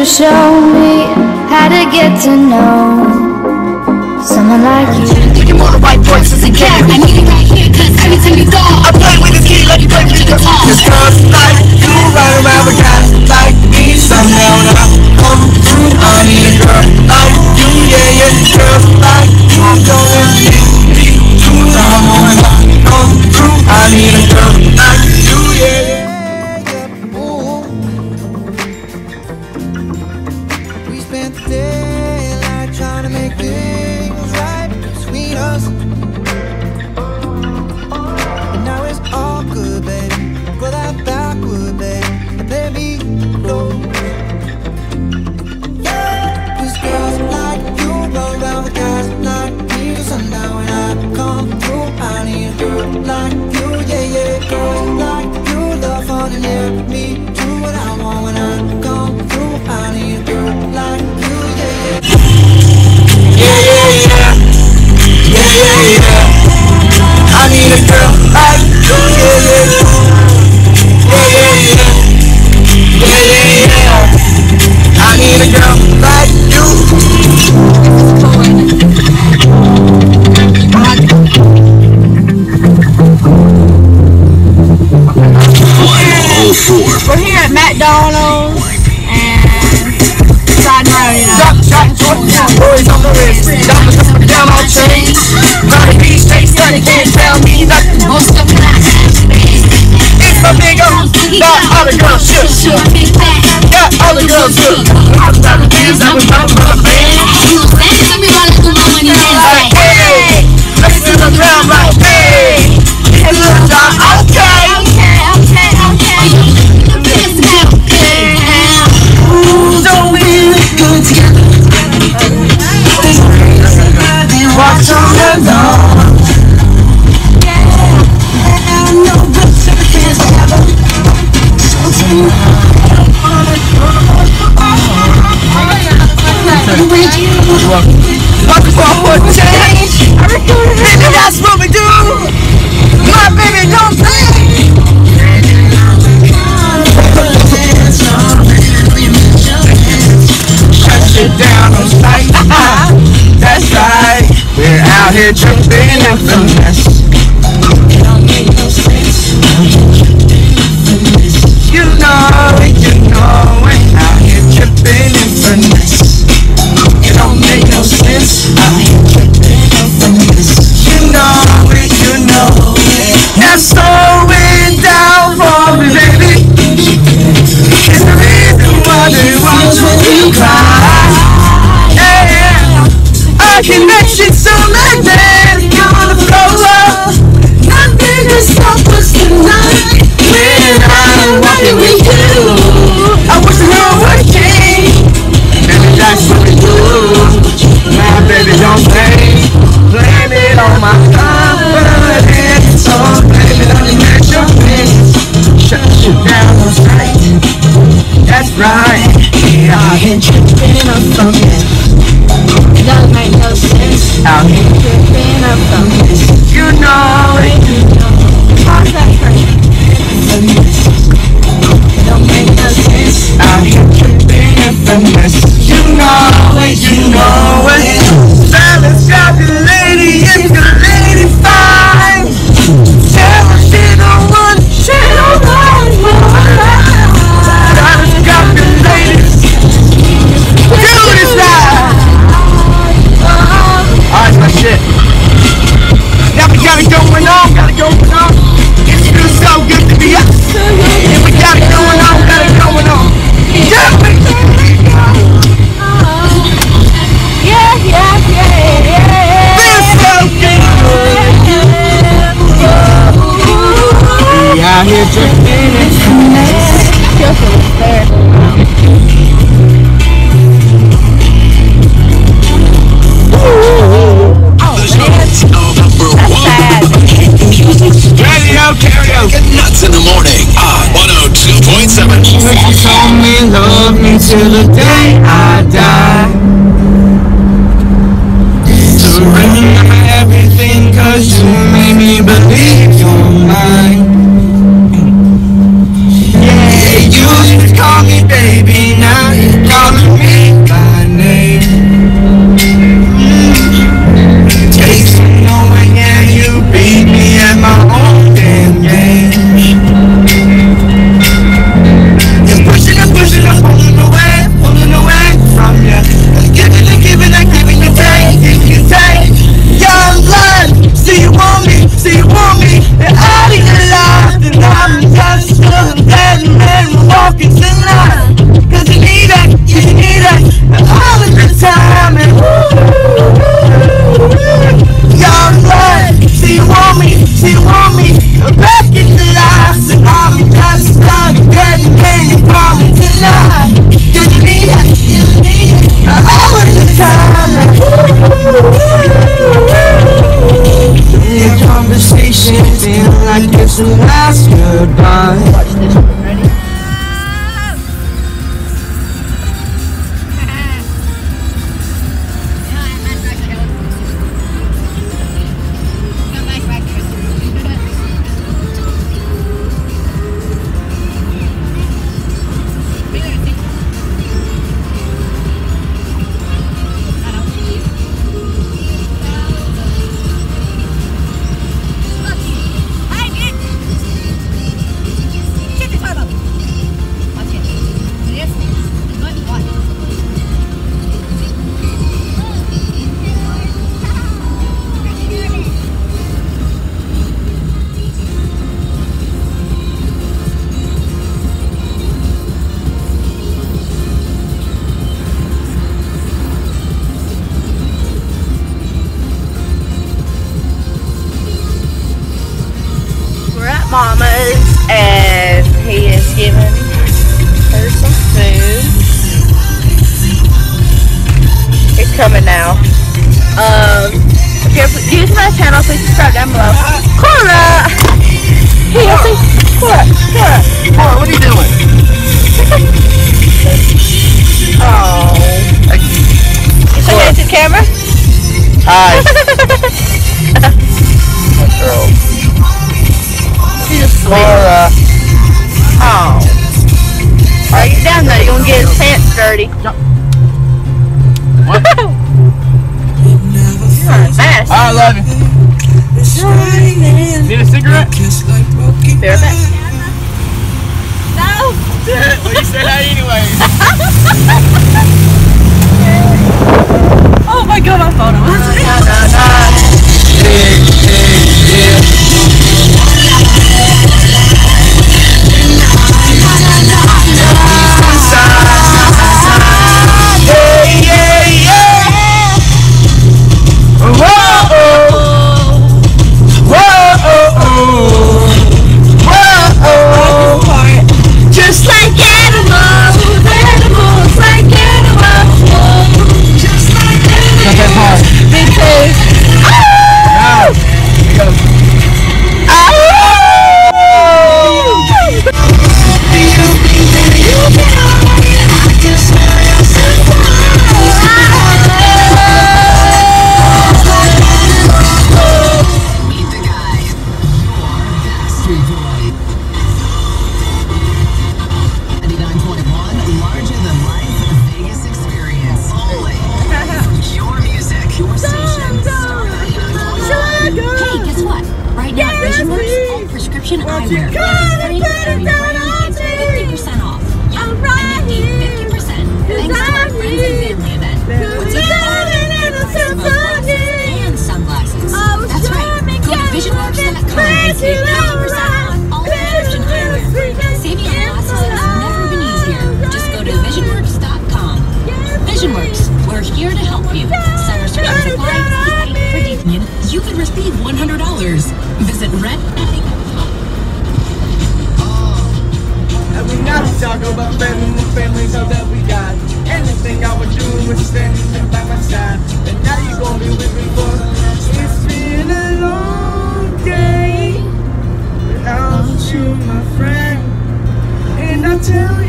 to show me how to get to know someone like you. Voices again. I need it right here, cause every time you go. Got my chains. Ronnie B straight stunning, can't tell me nothing. Most of my It's a bigger, not all the girls shook. Got all the girls shook. I'm about to dance, I'm about to dance. You dance, I'm about to do my money dance. out here tripping up the mess. You know you know out here tripping in finesse. It don't make no sense out here. out here. You know it. till the day. last goodbye coming now. Um, if you're new to my channel, please subscribe down below. Cora! Hey, Cora. Cora, Cora. What are you doing? oh. You so at the camera? Hi. my girl. She's Cora. Oh. Are right, you down there? You're gonna get his pants dirty. What? going fast. I love you. Need a cigarette? Be right back. No. well, you said that anyways. oh my god, my phone. Oh tell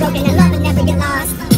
broken and love and never get lost.